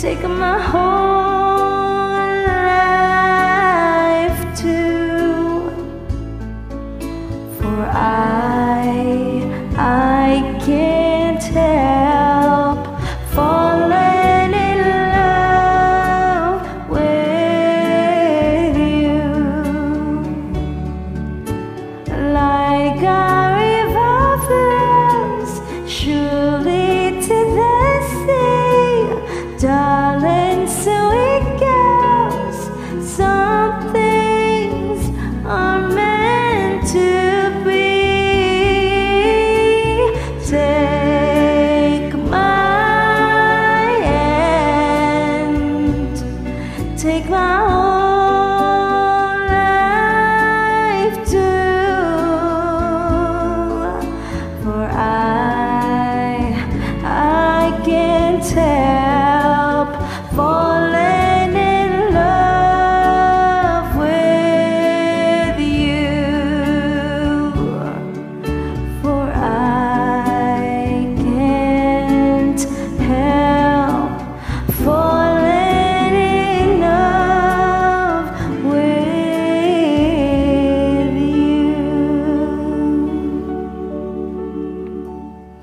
take my whole life too. For I, I can't help falling in love with you. Like a river flows surely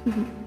嗯